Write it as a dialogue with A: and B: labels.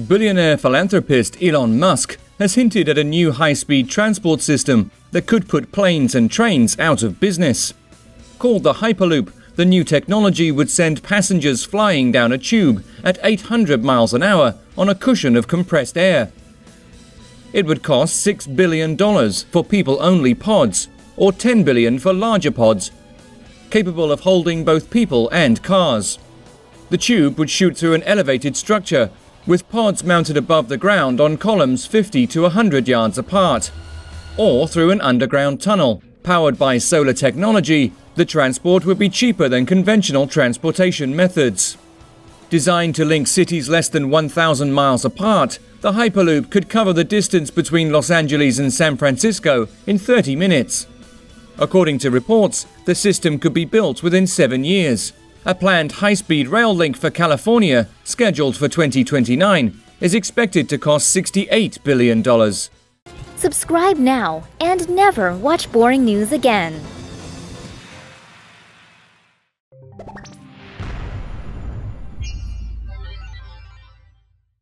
A: Billionaire philanthropist Elon Musk has hinted at a new high speed transport system that could put planes and trains out of business. Called the Hyperloop, the new technology would send passengers flying down a tube at 800 miles an hour on a cushion of compressed air. It would cost $6 billion for people only pods, or 10 billion for larger pods, capable of holding both people and cars. The tube would shoot through an elevated structure with pods mounted above the ground on columns 50 to 100 yards apart, or through an underground tunnel. Powered by solar technology, the transport would be cheaper than conventional transportation methods. Designed to link cities less than 1,000 miles apart, the Hyperloop could cover the distance between Los Angeles and San Francisco in 30 minutes. According to reports, the system could be built within seven years. A planned high-speed rail link for California, scheduled for 2029, is expected to cost $68 billion.
B: Subscribe now and never watch boring news again.